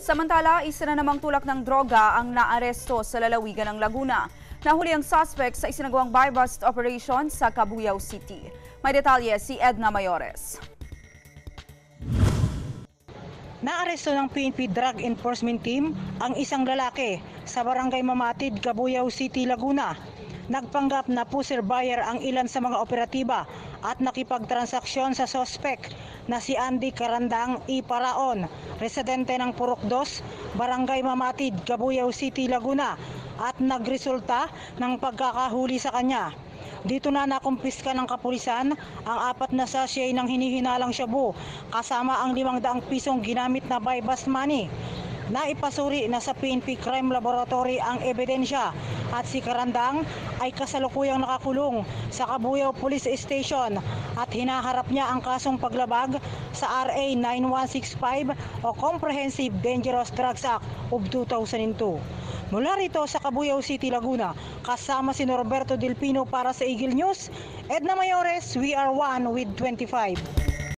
Samantala, isa na namang tulak ng droga ang naaresto sa lalawigan ng Laguna. Nahuli ang suspect sa isinagawang buy bust operation sa Cabuyao City. May detalye si Edna Mayores. Naaresto ng PNP Drug Enforcement Team ang isang lalaki sa barangay Mamatid, Cabuyao City, Laguna. Nagpanggap na pusher buyer ang ilan sa mga operatiba at nakipagtransaksyon sa sospek na si Andy Karandang Iparaon, residente ng Purok 2, barangay Mamatid, Cabuyao City, Laguna at nagresulta ng pagkakahuli sa kanya. Dito na nakumpiska ng kapulisan ang apat na sachet ng hinihinalang shabu kasama ang 500 pisong ginamit na buy bust money. Naipasuri na sa PNP Crime Laboratory ang ebidensya at si Karandang ay kasalukuyang nakakulong sa Cabuyao Police Station at hinaharap niya ang kasong paglabag sa RA 9165 o Comprehensive Dangerous Drugs Act of 2002. Mula rito sa Cabuyao City, Laguna, kasama si Norberto Del Pino para sa Eagle News, Edna Mayores, we are one with 25.